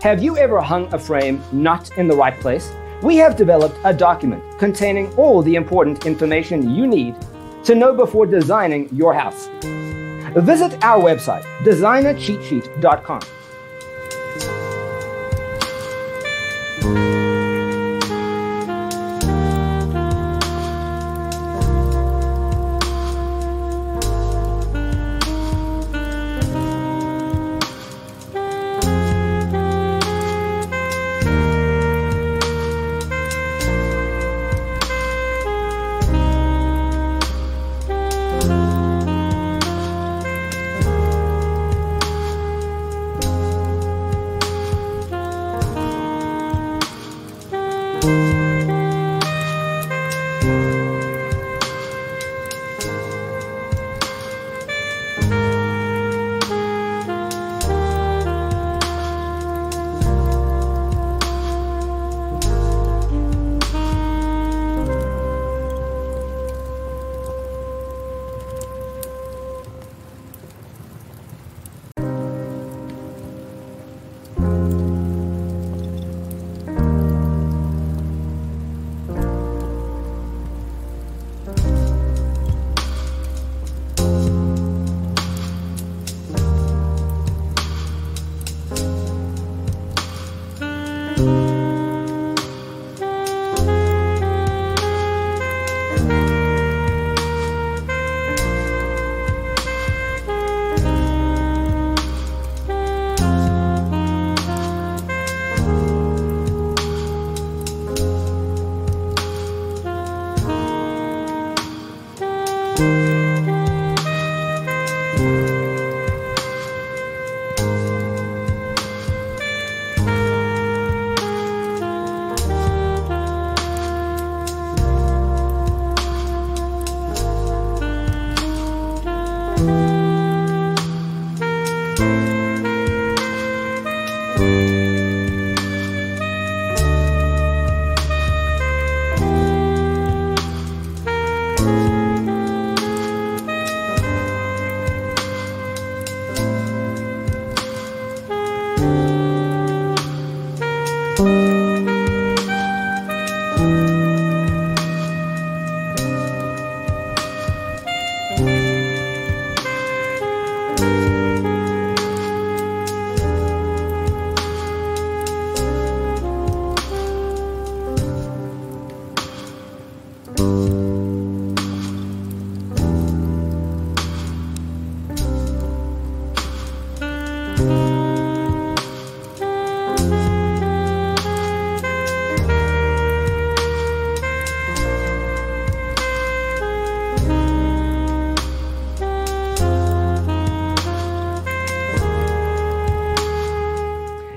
Have you ever hung a frame not in the right place? We have developed a document containing all the important information you need to know before designing your house. Visit our website, designercheatsheet.com.